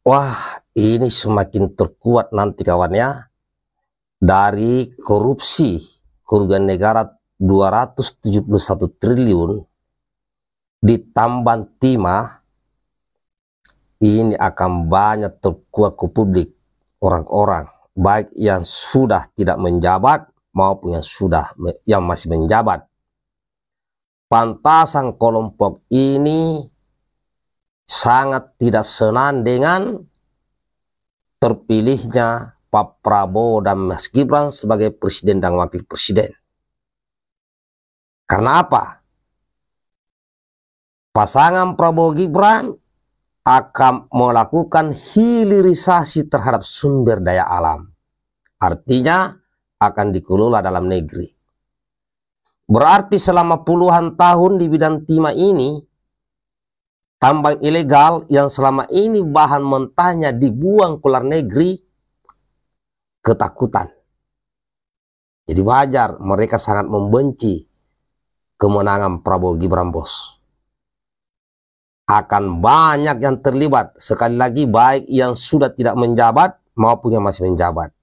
Wah, ini semakin terkuat nanti kawannya dari korupsi kerugian negara 271 triliun di Tamban Timah ini akan banyak terkuat ke publik orang-orang baik yang sudah tidak menjabat maupun yang sudah yang masih menjabat. Pantasan kelompok ini sangat tidak senang dengan terpilihnya Pak Prabowo dan Mas Gibran sebagai presiden dan wakil presiden. Karena apa? Pasangan Prabowo Gibran akan melakukan hilirisasi terhadap sumber daya alam. Artinya akan dikelola dalam negeri. Berarti selama puluhan tahun di bidang timah ini, tambang ilegal yang selama ini bahan mentahnya dibuang ke luar negeri ketakutan. Jadi wajar mereka sangat membenci kemenangan Prabowo Gibran Bos. Akan banyak yang terlibat, sekali lagi baik yang sudah tidak menjabat maupun yang masih menjabat.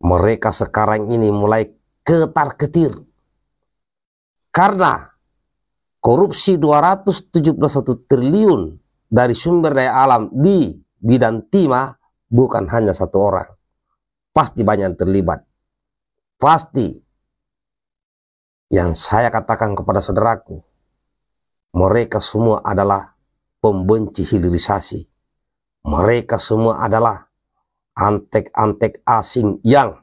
Mereka sekarang ini mulai ketar-ketir. Karena korupsi 271 triliun dari sumber daya alam di bidang timah bukan hanya satu orang. Pasti banyak yang terlibat. Pasti. Yang saya katakan kepada saudaraku, mereka semua adalah pembenci hilirisasi. Mereka semua adalah antek-antek asing yang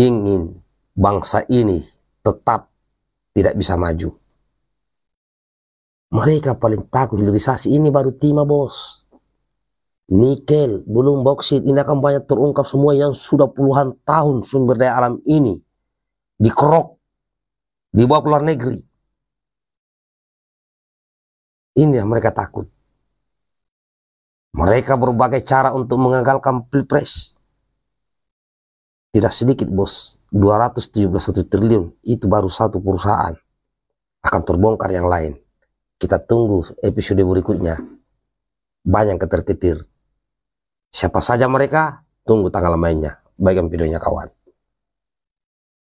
ingin bangsa ini tetap tidak bisa maju. Mereka paling takut hilirisasi ini baru timah bos. Nikel, belum boksit, ini akan banyak terungkap semua yang sudah puluhan tahun sumber daya alam ini dikerok, dibawa ke luar negeri. Ini yang mereka takut. Mereka berbagai cara untuk mengagalkan pilpres. Tidak sedikit bos, 271 triliun itu baru satu perusahaan. Akan terbongkar yang lain. Kita tunggu episode berikutnya. Banyak keterketir. Siapa saja mereka, tunggu tanggal mainnya. Bagikan videonya kawan.